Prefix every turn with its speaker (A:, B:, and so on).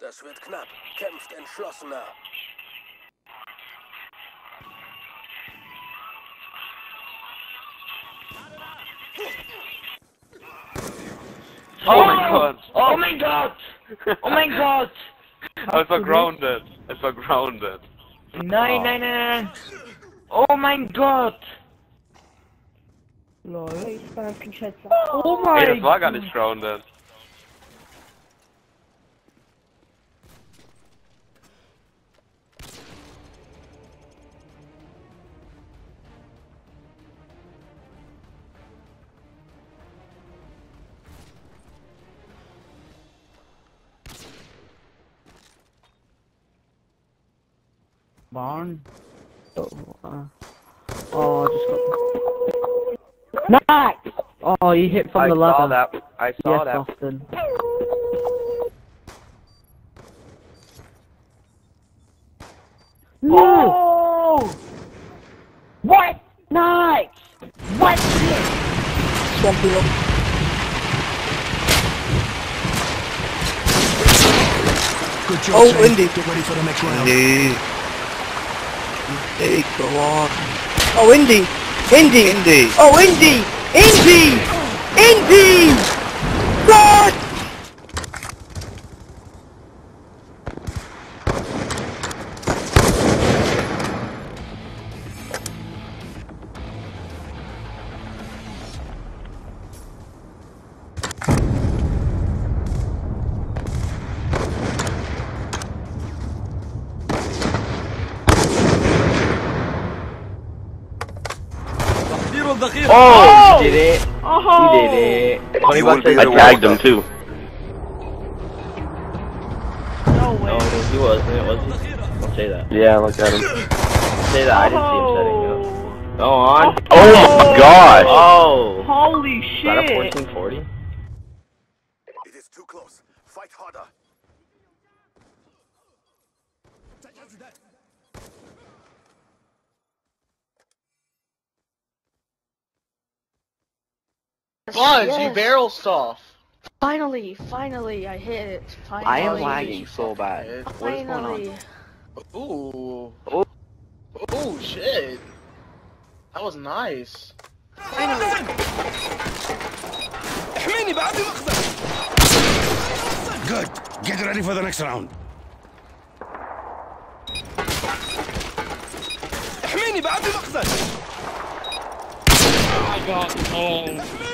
A: Das wird knapp. Kämpft entschlossener.
B: Oh mein Gott!
C: Oh mein Gott! Oh mein Gott!
B: Es war grounded. Es war grounded.
C: Nein, nein, nein, nein! Oh mein Gott!
D: Lol, ich war ein. Oh mein
B: das war gar nicht grounded.
D: Barn. Oh, uh, oh, just got. Nice! Oh, you hit from
B: I
D: the
B: lever.
D: I saw
B: that. I saw
D: yes,
B: that.
D: Austin. No! What? Nice! What? Swampy look.
E: Good job,
F: Oh,
E: Shane.
F: Windy.
E: Get ready for the next round.
F: Indy. Indy, go on.
G: Oh, Indy! Indy!
F: Indy.
G: Oh, Indy! Indy! Indy! What?
C: Oh. Oh. oh! He did it! Oh! He did it! Twenty
B: You will
C: bucks I
B: the
C: tagged
B: one.
C: him too.
D: No way.
C: No, he wasn't, was he? Don't say that.
B: Yeah, look at him.
C: Say that, I didn't see him setting
D: Oh.
C: up. Go on.
D: Oh
C: my oh. gosh! Oh!
D: Holy shit.
C: Is that a
D: shit!
C: 1440?
A: It is too close. Fight harder.
H: Buns,
D: Yes.
H: you barrel stuff.
D: Finally, finally, I hit it. Finally.
C: I am lagging so bad. What is going on?
H: Ooh.
C: Oh.
H: Oh shit. That was nice.
E: Good. Get ready for the next round.
I: Oh my god. Oh.